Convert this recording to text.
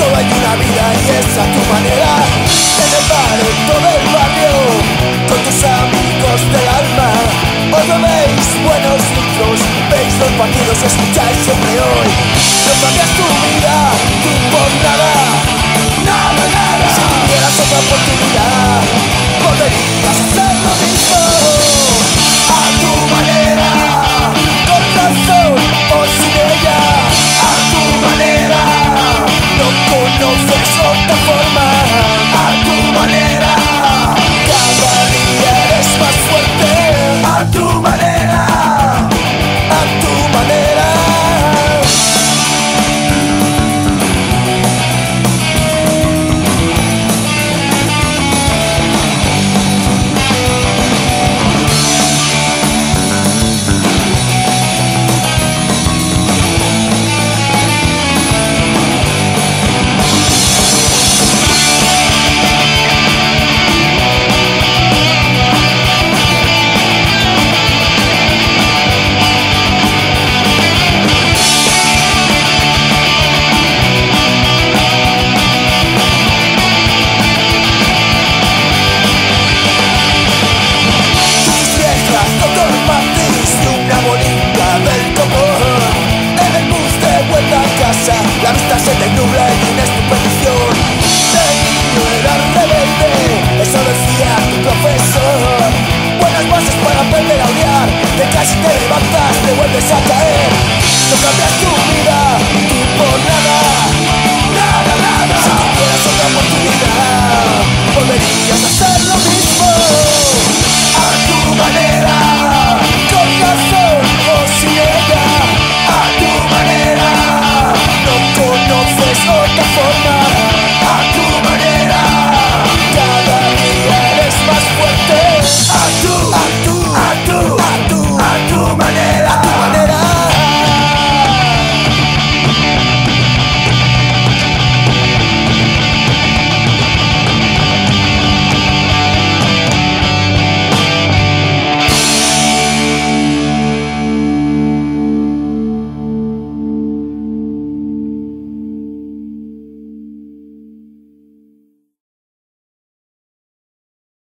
Solo hay una vida y es a tu manera. En el bar, en todo el barrio Con tus amigos del alma. Hoy veis buenos intros Veis los partidos, escucháis siempre hoy. No cambias tu vida, tú por nada familiar Te caes te levantas, te vuelves a caer. No cambias tu vida, tú por nada.